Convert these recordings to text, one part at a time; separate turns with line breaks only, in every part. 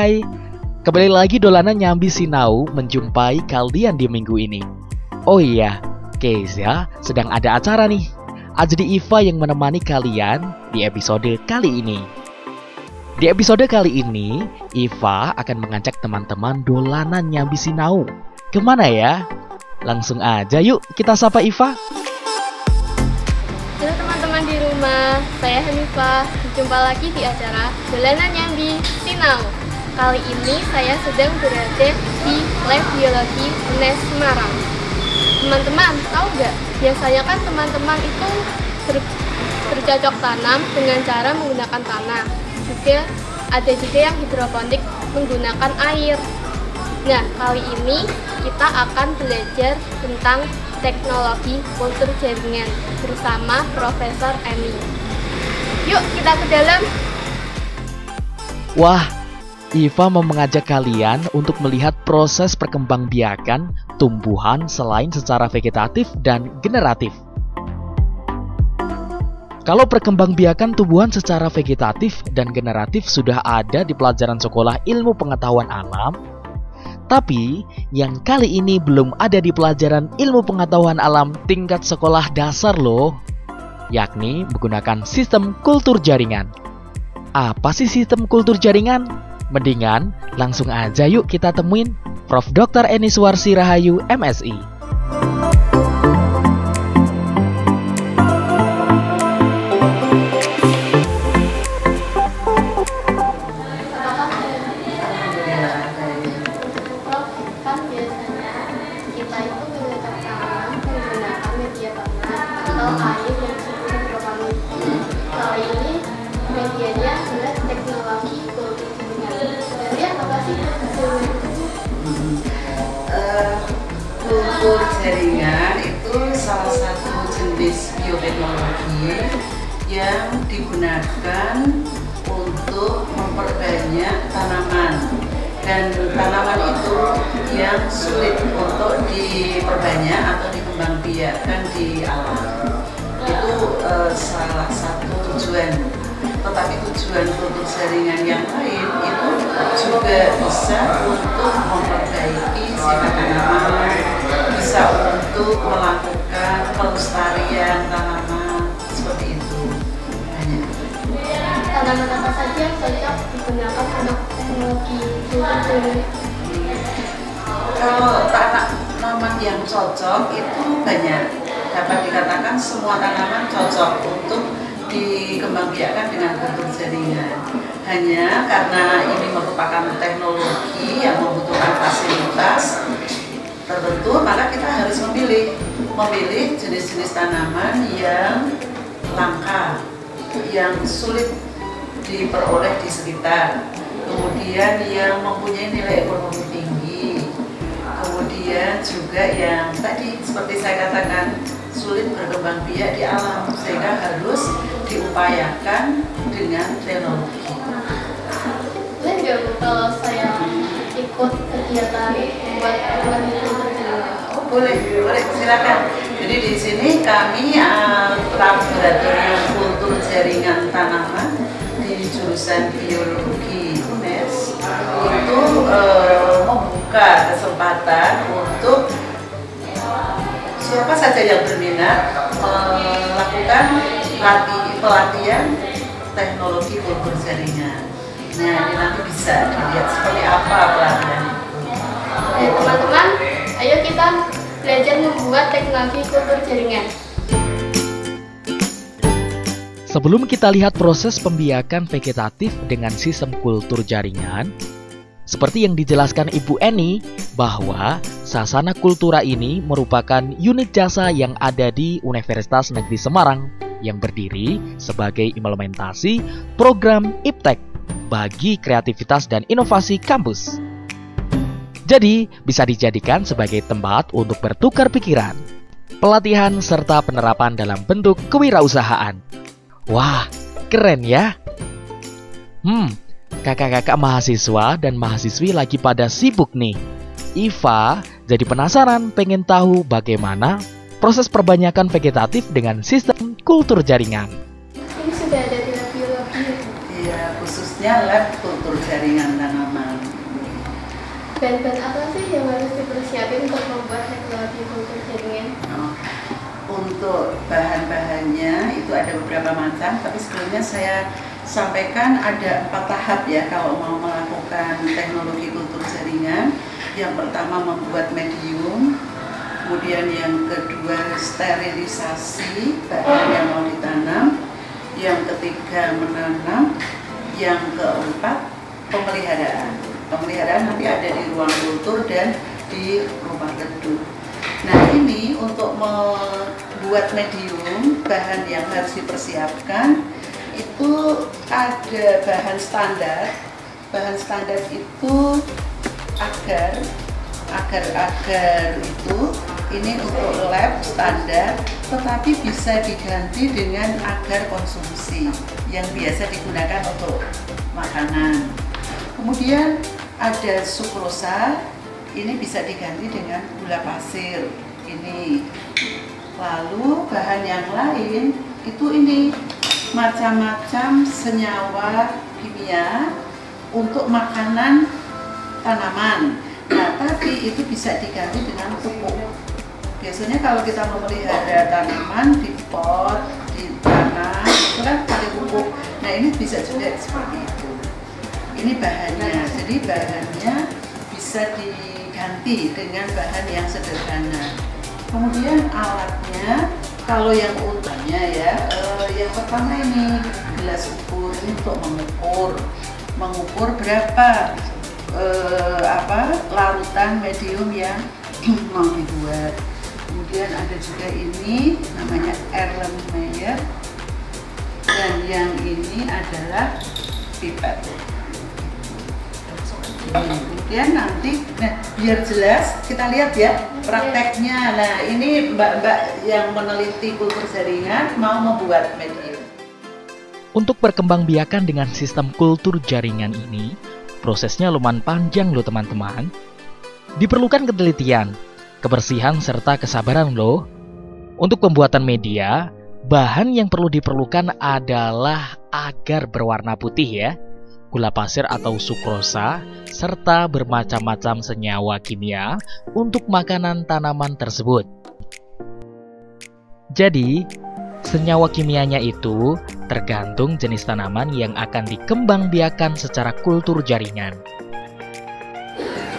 hai Kembali lagi dolanan nyambi sinau menjumpai kalian di minggu ini Oh iya, Keza sedang ada acara nih Ajdi Iva yang menemani kalian di episode kali ini Di episode kali ini, Iva akan mengajak teman-teman dolanan nyambi sinau Ke mana ya? Langsung aja yuk kita sapa Iva
Halo teman-teman di rumah, saya Hanifah. Jumpa lagi di acara Dolanan Nyambi Sinau. Kali ini saya sedang berada di Lab Biologi UNES Semarang. Teman-teman, tahu nggak? Biasanya kan teman-teman itu ber, bercocok tanam dengan cara menggunakan tanah. Juga ada juga yang hidroponik menggunakan air. Nah, kali ini kita akan belajar tentang teknologi kultur jaringan bersama Profesor Emi. Yuk kita ke dalam.
Wah, Iva mau mengajak kalian untuk melihat proses perkembangbiakan tumbuhan selain secara vegetatif dan generatif. Kalau perkembangbiakan tumbuhan secara vegetatif dan generatif sudah ada di pelajaran sekolah ilmu pengetahuan alam, tapi yang kali ini belum ada di pelajaran ilmu pengetahuan alam tingkat sekolah dasar loh, yakni menggunakan sistem kultur jaringan. Apa sih sistem kultur jaringan? Mendingan langsung aja yuk kita temuin Prof. Dr. Eni Suwarsi Rahayu, MSI.
Yang
digunakan untuk memperbanyak tanaman. Dan tanaman itu yang sulit untuk diperbanyak atau dikembangbiakkan di alam. Itu eh, salah satu tujuan. Tetapi tujuan kultur jaringan yang lain itu juga bisa untuk memperbaiki sifat tanaman bisa untuk melakukan pelestarian tanaman seperti itu
Tanaman apa saja yang cocok digunakan untuk teknologi jaringan?
kalau tanaman yang cocok itu banyak dapat dikatakan semua tanaman cocok untuk dikembangbiakkan dengan kultur jaringan hanya karena ini merupakan teknologi yang membutuhkan fasilitas tertentu maka kita harus memilih memilih jenis-jenis tanaman yang langka yang sulit diperoleh di sekitar kemudian yang mempunyai nilai ekonomi tinggi kemudian juga yang tadi seperti saya katakan sulit berkembang biak di alam sehingga harus diupayakan dengan teknologi
Boleh kalau saya ikut kegiatan membuat teknologi kultur jaringan?
Oh, boleh, boleh, silakan. Jadi di sini kami uh, laboratorium kultur jaringan tanaman jurusan biologi UNES itu uh, membuka kesempatan untuk siapa saja yang berminat melakukan lati- pelatihan teknologi kultur jaringan. Nah, ini nanti bisa dilihat seperti apa pelatihan itu.
Teman-teman, ayo kita belajar membuat teknologi kultur jaringan.
Sebelum kita lihat proses pembiakan vegetatif dengan sistem kultur jaringan, seperti yang dijelaskan Ibu Eni, bahwa Sasana Kultura ini merupakan unit jasa yang ada di Universitas Negeri Semarang yang berdiri sebagai implementasi program IPTEK bagi kreativitas dan inovasi kampus. Jadi, bisa dijadikan sebagai tempat untuk bertukar pikiran, pelatihan serta penerapan dalam bentuk kewirausahaan. Wah, keren ya. Hmm, kakak-kakak mahasiswa dan mahasiswi lagi pada sibuk nih. Iva jadi penasaran pengen tahu bagaimana proses perbanyakan vegetatif dengan sistem kultur jaringan.
Ini sudah ada di biologi.
Iya, khusus khususnya lab kultur jaringan tanaman.
Bahan-bahan apa sih yang harus dipersiapin untuk membuat teknologi kultur jaringan?
Oh, untuk bahan-bahannya itu ada beberapa macam, tapi sebelumnya saya sampaikan ada empat tahap ya kalau mau melakukan teknologi kultur jaringan. Yang pertama membuat medium, kemudian yang kedua sterilisasi bahan yang mau ditanam, yang ketiga menanam, yang keempat pemeliharaan. Pemeliharaan nanti ada di ruang kultur dan di rumah gedung. Nah ini untuk membuat medium bahan yang harus dipersiapkan itu ada bahan standar. Bahan standar itu agar agar-agar itu ini untuk lab standar tetapi bisa diganti dengan agar konsumsi yang biasa digunakan untuk makanan kemudian ada sukrosa ini bisa diganti dengan gula pasir. Ini. Lalu bahan yang lain itu ini macam-macam senyawa kimia untuk makanan tanaman. Nah tapi itu bisa diganti dengan pupuk. Biasanya kalau kita memelihara tanaman di pot di tanah itu kan pakai pupuk. Nah ini bisa juga seperti itu. Ini bahannya. Jadi bahannya bisa diganti dengan bahan yang sederhana. Kemudian alatnya kalau yang utamanya ya eh, yang pertama ini gelas ukur ini untuk mengukur. Mengukur berapa eh, apa larutan medium yang mau dibuat. Kemudian ada juga ini namanya Erlenmeyer dan yang ini adalah pipet kemudian nanti nah biar jelas kita lihat ya prakteknya. Nah ini mbak-mbak yang meneliti kultur jaringan mau membuat medium.
Untuk berkembang biakan dengan sistem kultur jaringan ini prosesnya lumayan panjang loh teman-teman. Diperlukan ketelitian kebersihan, serta kesabaran loh. Untuk pembuatan media, bahan yang perlu diperlukan adalah agar berwarna putih ya, gula pasir atau sukrosa, serta bermacam-macam senyawa kimia untuk makanan tanaman tersebut. Jadi, senyawa kimianya itu tergantung jenis tanaman yang akan dikembangbiakan secara kultur jaringan.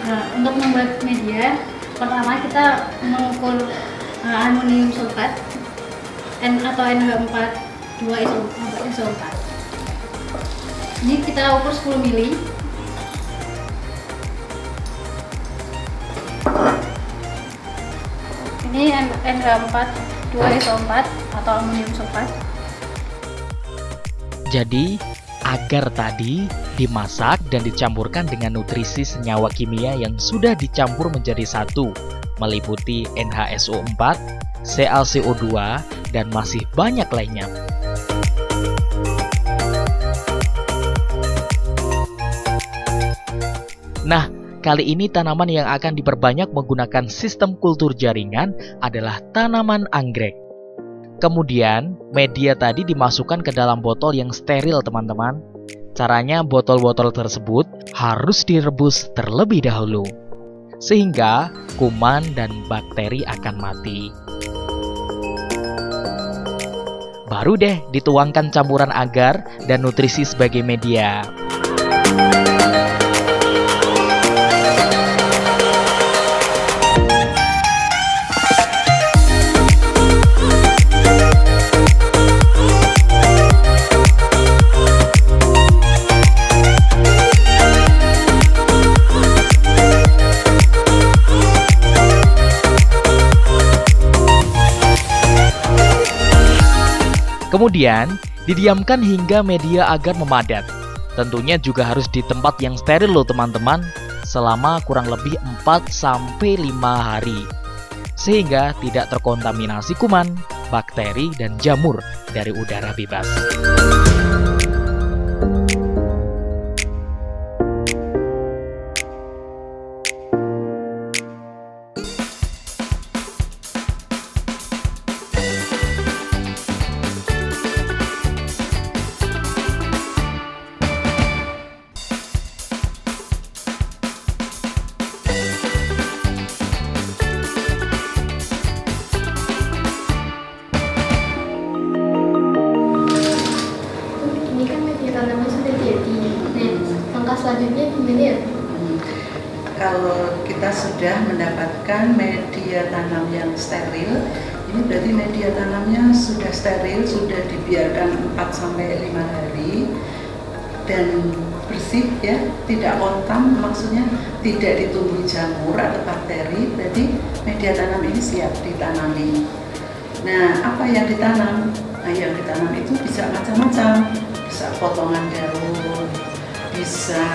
Nah, untuk membuat media, pertama kita mengukur uh, aluminium sulfat N atau NH4 2 ISO, ISO 4 ini kita ukur 10 mili ini NH4 2 ISO 4 atau aluminium sulfat
jadi agar tadi dimasak dan dicampurkan dengan nutrisi senyawa kimia yang sudah dicampur menjadi satu, meliputi NHSO4, ClCO2, dan masih banyak lainnya. Kali ini tanaman yang akan diperbanyak menggunakan sistem kultur jaringan adalah tanaman anggrek. Kemudian, media tadi dimasukkan ke dalam botol yang steril, teman-teman. Caranya, botol-botol tersebut harus direbus terlebih dahulu, sehingga kuman dan bakteri akan mati. Baru deh dituangkan campuran agar dan nutrisi sebagai media. Kemudian, didiamkan hingga media agar memadat. Tentunya juga harus di tempat yang steril loh teman-teman, selama kurang lebih 4-5 hari. Sehingga tidak terkontaminasi kuman, bakteri, dan jamur dari udara bebas.
Steril, sudah dibiarkan 4 sampai 5 hari dan bersih ya, tidak kontam, maksudnya tidak ditumbuhi jamur atau bakteri, berarti media tanam ini siap ditanami. Nah, apa yang ditanam? Nah, yang ditanam itu bisa macam-macam, bisa potongan daun, bisa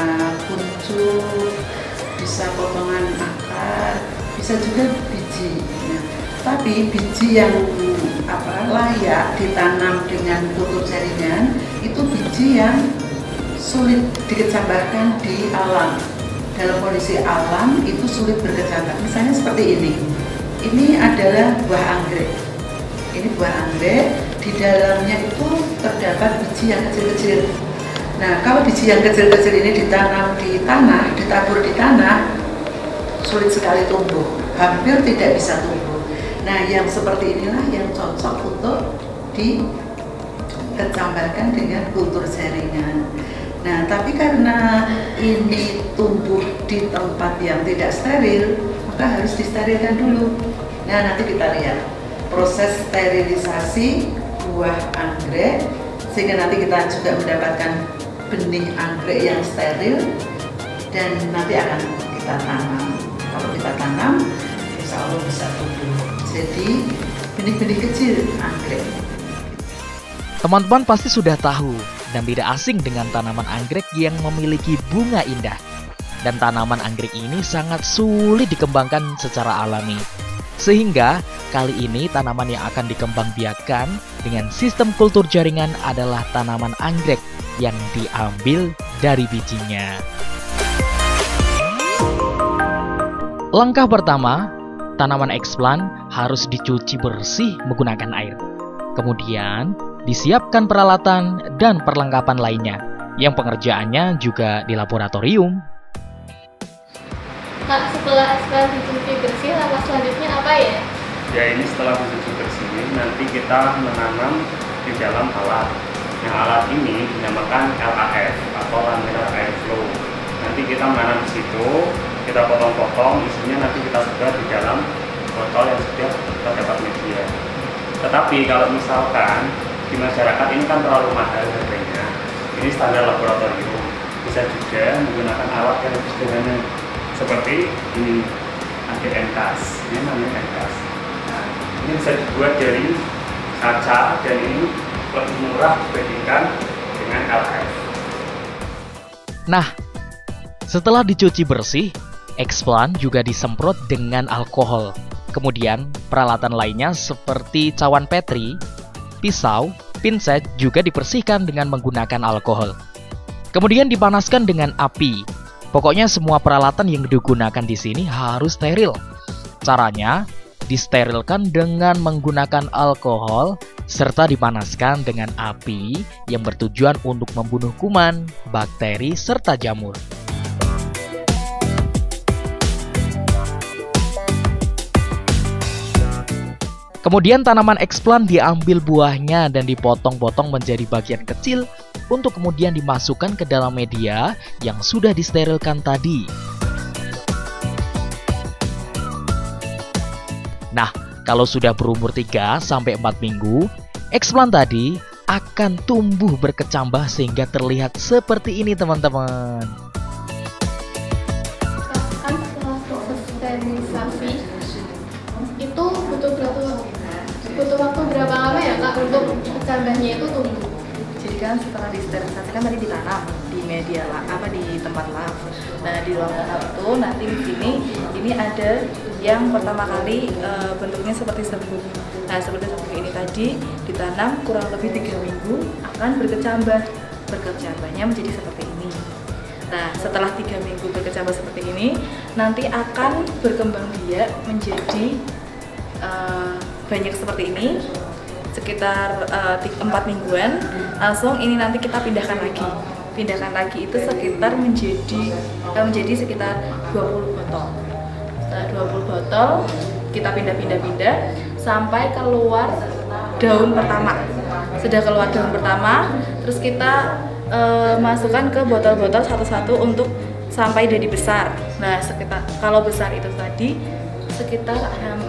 kuncup, bisa potongan akar, bisa juga biji. Nah, tapi biji yang apa layak ditanam dengan kultur jaringan itu biji yang sulit dikecambahkan di alam. Dalam kondisi alam itu sulit berkecambah. Misalnya seperti ini. Ini adalah buah anggrek. Ini buah anggrek. Di dalamnya itu terdapat biji yang kecil-kecil Nah, kalau biji yang kecil-kecil ini ditanam di tanah, ditabur di tanah, sulit sekali tumbuh, hampir tidak bisa tumbuh. Nah, yang seperti inilah yang cocok untuk dikecambarkan dengan kultur jaringan. Nah, tapi karena ini tumbuh di tempat yang tidak steril, maka harus disterilkan dulu. Nah, nanti kita lihat proses sterilisasi buah anggrek sehingga nanti kita juga mendapatkan benih anggrek yang steril dan nanti akan kita tanam. Kalau kita tanam, insya Allah bisa tumbuh. Jadi benih-benih kecil anggrek.
Teman-teman pasti sudah tahu dan tidak asing dengan tanaman anggrek yang memiliki bunga indah. Dan tanaman anggrek ini sangat sulit dikembangkan secara alami. Sehingga kali ini tanaman yang akan dikembang biakan dengan sistem kultur jaringan adalah tanaman anggrek yang diambil dari bijinya. Langkah pertama, tanaman eksplan harus dicuci bersih menggunakan air. Kemudian, disiapkan peralatan dan perlengkapan lainnya yang pengerjaannya juga di laboratorium.
Kak, setelah eksplan dicuci bersih, langkah selanjutnya apa ya?
Ya ini setelah dicuci bersih, nanti kita menanam di dalam alat Nah, alat ini dinamakan LAF atau laminar air flow. Nanti kita menanam di situ, kita potong-potong, isinya nanti kita sebar di dalam botol yang sudah terdapat media. Tetapi kalau misalkan di masyarakat ini kan terlalu mahal harganya, ini standar laboratorium. Bisa juga menggunakan alat yang lebih sederhana seperti ini ada enkas, ini namanya enkas. Nah, ini bisa dibuat dari kaca dan ini lebih murah dibandingkan dengan LF.
Nah, setelah dicuci bersih, eksplan juga disemprot dengan alkohol. Kemudian, peralatan lainnya seperti cawan petri, pisau, pinset juga dibersihkan dengan menggunakan alkohol. Kemudian dipanaskan dengan api. Pokoknya semua peralatan yang digunakan di sini harus steril. Caranya, disterilkan dengan menggunakan alkohol serta dipanaskan dengan api yang bertujuan untuk membunuh kuman, bakteri, serta jamur. Kemudian tanaman eksplan diambil buahnya dan dipotong-potong menjadi bagian kecil untuk kemudian dimasukkan ke dalam media yang sudah disterilkan tadi. Nah, kalau sudah berumur 3 sampai 4 minggu, eksplan tadi akan tumbuh berkecambah sehingga terlihat seperti ini teman-teman.
Butuh waktu berapa lama ya kak untuk kecambahnya itu tumbuh?
Jadi kan setelah disterilisasi kan tadi ditanam di media lah, apa di tempat lab. Nah di ruang lab itu nanti di sini ini ada yang pertama kali e, bentuknya seperti serbuk. Nah seperti serbuk ini tadi ditanam kurang lebih tiga minggu akan berkecambah. Berkecambahnya menjadi seperti ini. Nah setelah tiga minggu berkecambah seperti ini, nanti akan berkembang biak menjadi e, banyak seperti ini sekitar uh, mingguan langsung ini nanti kita pindahkan lagi. Pindahkan lagi itu sekitar menjadi uh, menjadi sekitar 20 botol. Setelah 20 botol kita pindah-pindah-pindah sampai keluar daun pertama. Sudah keluar daun pertama terus kita uh, masukkan ke botol-botol satu-satu untuk sampai jadi besar. Nah, sekitar kalau besar itu tadi sekitar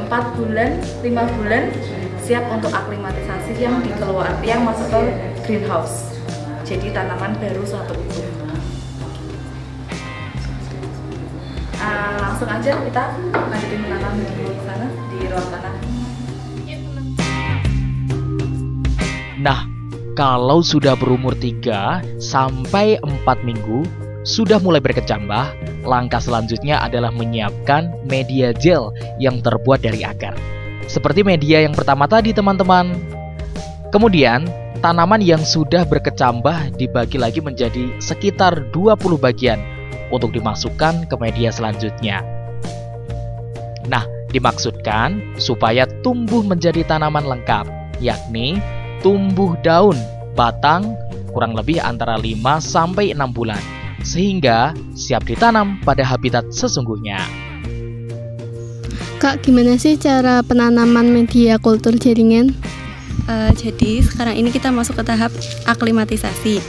empat bulan, lima bulan siap untuk aklimatisasi yang dikeluar, yang masuk ke greenhouse. Jadi tanaman baru satu itu. Uh, langsung aja kita lanjutin menanam di sana di ruang tanah.
Nah, kalau sudah berumur 3 sampai 4 minggu, sudah mulai berkecambah, langkah selanjutnya adalah menyiapkan media gel yang terbuat dari akar. Seperti media yang pertama tadi teman-teman. Kemudian, tanaman yang sudah berkecambah dibagi lagi menjadi sekitar 20 bagian untuk dimasukkan ke media selanjutnya. Nah, dimaksudkan supaya tumbuh menjadi tanaman lengkap, yakni tumbuh daun, batang, kurang lebih antara 5 sampai 6 bulan sehingga siap ditanam pada habitat sesungguhnya.
Kak, gimana sih cara penanaman media kultur jaringan?
Uh, jadi sekarang ini kita masuk ke tahap aklimatisasi.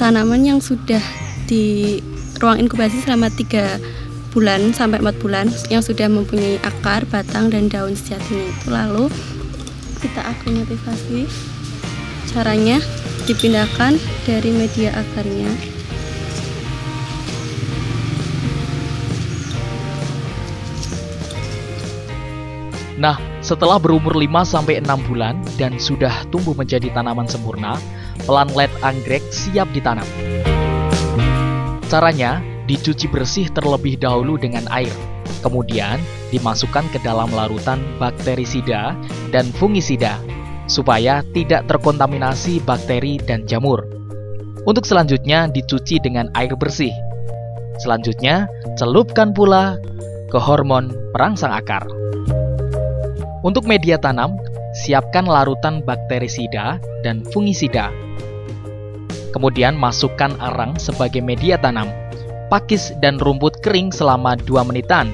Tanaman yang sudah di ruang inkubasi selama 3 bulan sampai 4 bulan yang sudah mempunyai akar, batang, dan daun sejatinya itu lalu kita aklimatisasi caranya dipindahkan dari media akarnya
Nah, setelah berumur 5-6 bulan dan sudah tumbuh menjadi tanaman sempurna, pelanlet anggrek siap ditanam. Caranya, dicuci bersih terlebih dahulu dengan air. Kemudian, dimasukkan ke dalam larutan bakterisida dan fungisida supaya tidak terkontaminasi bakteri dan jamur. Untuk selanjutnya dicuci dengan air bersih. Selanjutnya, celupkan pula ke hormon perangsang akar. Untuk media tanam, siapkan larutan bakterisida dan fungisida. Kemudian masukkan arang sebagai media tanam, pakis dan rumput kering selama 2 menitan.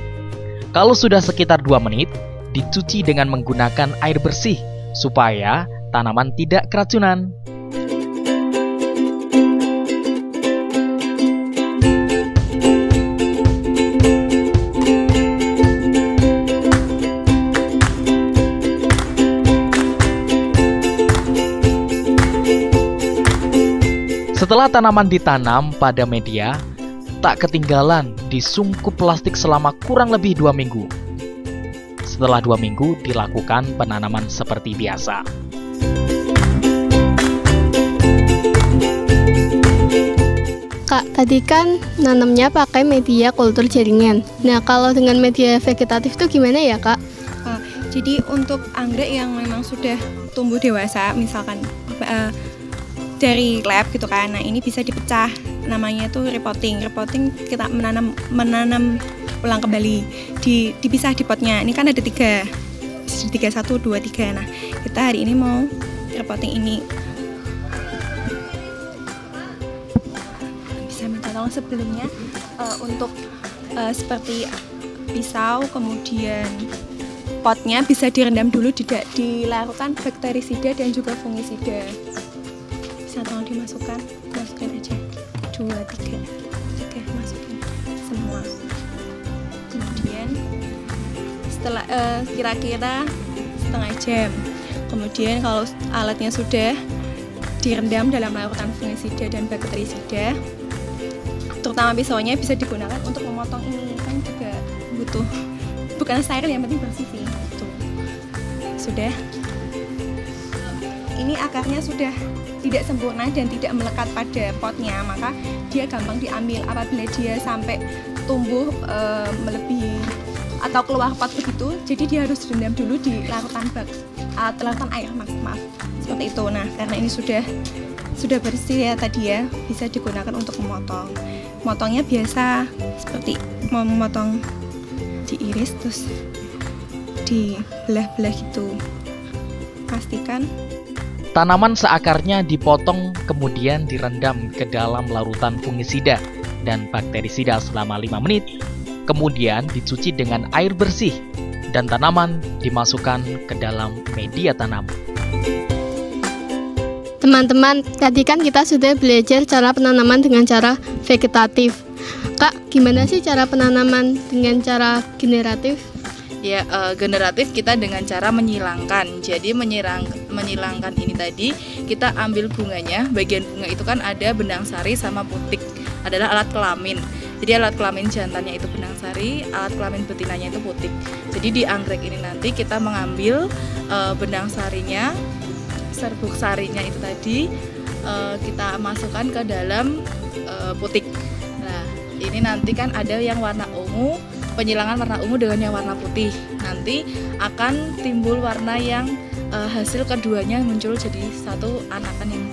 Kalau sudah sekitar 2 menit, dicuci dengan menggunakan air bersih supaya tanaman tidak keracunan. Setelah tanaman ditanam pada media, tak ketinggalan disungkup plastik selama kurang lebih dua minggu. Setelah dua minggu dilakukan penanaman seperti biasa.
Kak, tadi kan nanamnya pakai media kultur jaringan. Nah, kalau dengan media vegetatif itu gimana ya, Kak?
Uh, jadi untuk anggrek yang memang sudah tumbuh dewasa, misalkan uh, dari lab gitu kan. Nah, ini bisa dipecah. Namanya itu repotting. Repotting kita menanam menanam ulang kembali di dipisah di potnya. Ini kan ada tiga, tiga satu dua tiga. Nah, kita hari ini mau repotting ini. Bisa minta tolong sebelumnya uh, untuk uh, seperti pisau, kemudian potnya bisa direndam dulu di, di larutan bakterisida dan juga fungisida tolong dimasukkan? Masukin aja. Dua tiga. Oke masukin. Semua. Kemudian setelah uh, kira-kira setengah jam. Kemudian kalau alatnya sudah direndam dalam larutan fungisida dan bakterisida terutama pisaunya bisa digunakan untuk memotong ini. Kan juga butuh bukan steril yang penting bersih sih. Tuh. sudah. Ini akarnya sudah tidak sempurna dan tidak melekat pada potnya maka dia gampang diambil. Apabila dia sampai tumbuh e, melebihi atau keluar pot begitu jadi dia harus direndam dulu di larutan bak uh, larutan air maaf, maaf. Seperti itu. Nah karena ini sudah sudah bersih ya tadi ya bisa digunakan untuk memotong. Motongnya biasa seperti memotong diiris terus dibelah-belah gitu. Pastikan
Tanaman seakarnya dipotong kemudian direndam ke dalam larutan fungisida dan bakterisida selama 5 menit, kemudian dicuci dengan air bersih dan tanaman dimasukkan ke dalam media tanam.
Teman-teman, tadi kan kita sudah belajar cara penanaman dengan cara vegetatif. Kak, gimana sih cara penanaman dengan cara generatif?
Ya, uh, generatif kita dengan cara menyilangkan. Jadi menyirang, menyilangkan ini tadi kita ambil bunganya. Bagian bunga itu kan ada benang sari sama putik. Adalah alat kelamin. Jadi alat kelamin jantannya itu benang sari, alat kelamin betinanya itu putik. Jadi di anggrek ini nanti kita mengambil uh, benang sarinya, serbuk sarinya itu tadi uh, kita masukkan ke dalam uh, putik. Nah, ini nanti kan ada yang warna ungu penyilangan warna ungu dengan yang warna putih. Nanti akan timbul warna yang uh, hasil keduanya muncul jadi satu anakan yang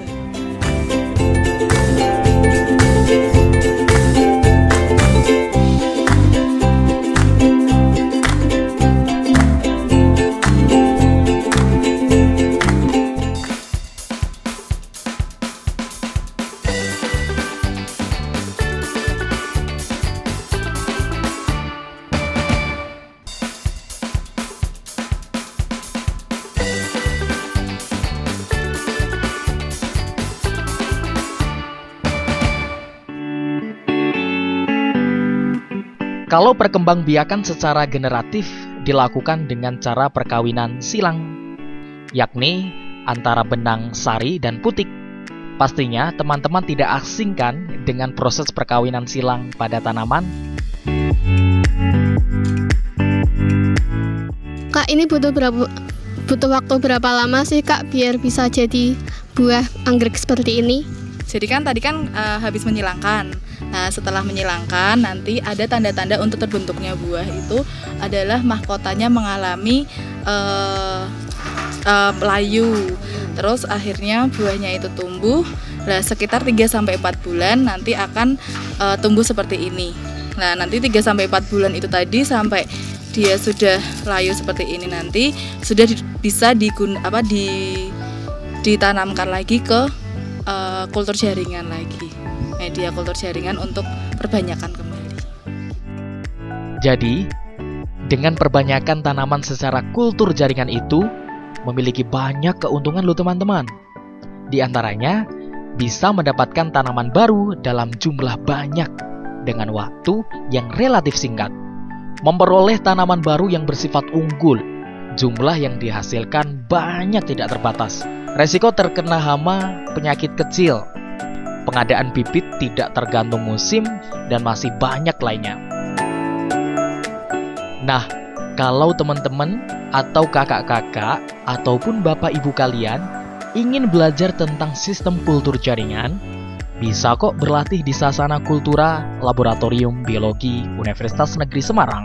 Kalau perkembangbiakan secara generatif dilakukan dengan cara perkawinan silang, yakni antara benang sari dan putik. Pastinya teman-teman tidak asingkan dengan proses perkawinan silang pada tanaman.
Kak, ini butuh berapa butuh waktu berapa lama sih Kak biar bisa jadi buah anggrek seperti ini?
Jadi kan tadi kan uh, habis menyilangkan. Nah, setelah menyilangkan nanti ada tanda-tanda untuk terbentuknya buah itu adalah mahkotanya mengalami uh, uh, layu. Terus akhirnya buahnya itu tumbuh. Nah, sekitar 3 sampai 4 bulan nanti akan uh, tumbuh seperti ini. Nah, nanti 3 sampai 4 bulan itu tadi sampai dia sudah layu seperti ini nanti sudah di, bisa digun apa di ditanamkan lagi ke uh, kultur jaringan lagi media kultur jaringan untuk perbanyakan kembali.
Jadi, dengan perbanyakan tanaman secara kultur jaringan itu memiliki banyak keuntungan loh teman-teman. Di antaranya, bisa mendapatkan tanaman baru dalam jumlah banyak dengan waktu yang relatif singkat. Memperoleh tanaman baru yang bersifat unggul, jumlah yang dihasilkan banyak tidak terbatas. Resiko terkena hama penyakit kecil pengadaan bibit tidak tergantung musim, dan masih banyak lainnya. Nah, kalau teman-teman atau kakak-kakak ataupun bapak ibu kalian ingin belajar tentang sistem kultur jaringan, bisa kok berlatih di Sasana Kultura Laboratorium Biologi Universitas Negeri Semarang.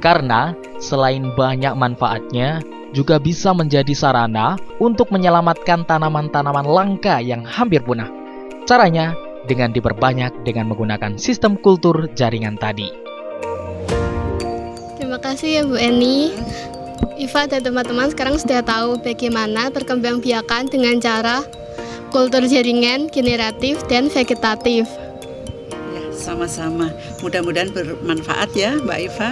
Karena selain banyak manfaatnya, juga bisa menjadi sarana untuk menyelamatkan tanaman-tanaman langka yang hampir punah. Caranya dengan diperbanyak dengan menggunakan sistem kultur jaringan tadi.
Terima kasih ya Bu Eni. Iva dan teman-teman sekarang sudah tahu bagaimana perkembangbiakan dengan cara kultur jaringan, generatif, dan vegetatif.
Sama-sama. Mudah-mudahan bermanfaat ya Mbak Iva.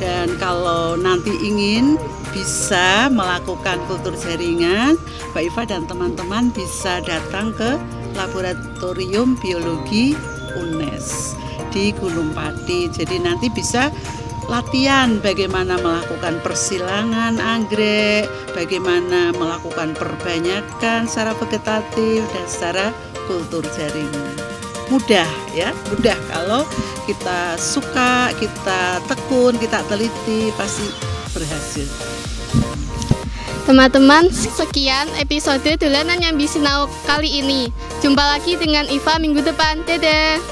Dan kalau nanti ingin bisa melakukan kultur jaringan, Mbak Iva dan teman-teman bisa datang ke Laboratorium Biologi UNES di Gunung Pati. Jadi nanti bisa latihan bagaimana melakukan persilangan anggrek, bagaimana melakukan perbanyakan secara vegetatif dan secara kultur jaringan. Mudah ya, mudah kalau kita suka, kita tekun, kita teliti pasti berhasil.
Teman-teman, sekian episode Dolanan Nyambi Sinau kali ini. Jumpa lagi dengan Iva minggu depan. Dadah!